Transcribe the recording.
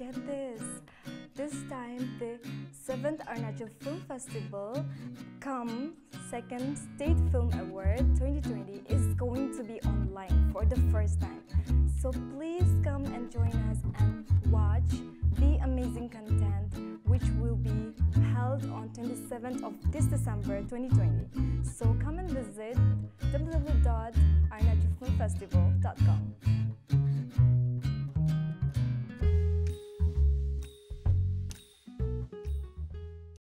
get this. This time, the 7th Arunachal Film Festival, come Second State Film Award 2020 is going to be online for the first time. So please come and join us and watch the amazing content which will be held on 27th of this December 2020. So come and visit www.arunachalfilmfestival.com.